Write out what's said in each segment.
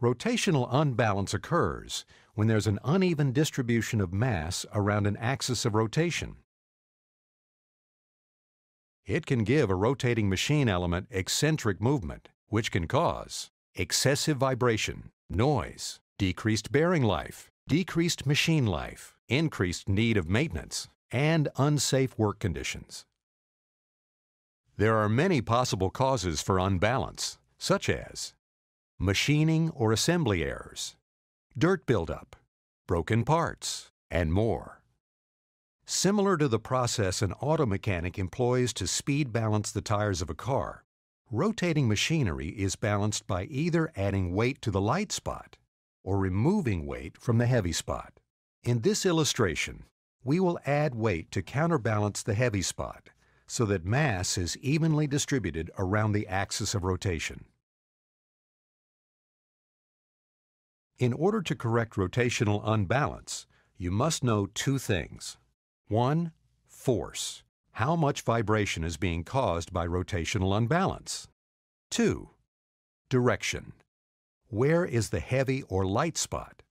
Rotational unbalance occurs when there's an uneven distribution of mass around an axis of rotation. It can give a rotating machine element eccentric movement, which can cause excessive vibration, noise, decreased bearing life, decreased machine life, increased need of maintenance, and unsafe work conditions. There are many possible causes for unbalance, such as machining or assembly errors, dirt buildup, broken parts, and more. Similar to the process an auto mechanic employs to speed balance the tires of a car, rotating machinery is balanced by either adding weight to the light spot or removing weight from the heavy spot. In this illustration, we will add weight to counterbalance the heavy spot so that mass is evenly distributed around the axis of rotation. In order to correct rotational unbalance, you must know two things. One, force. How much vibration is being caused by rotational unbalance? Two, direction. Where is the heavy or light spot?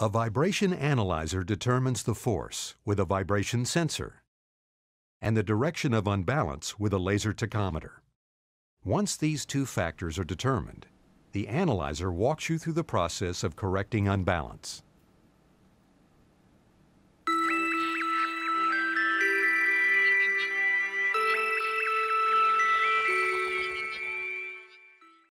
A vibration analyzer determines the force with a vibration sensor and the direction of unbalance with a laser tachometer. Once these two factors are determined, the analyzer walks you through the process of correcting unbalance.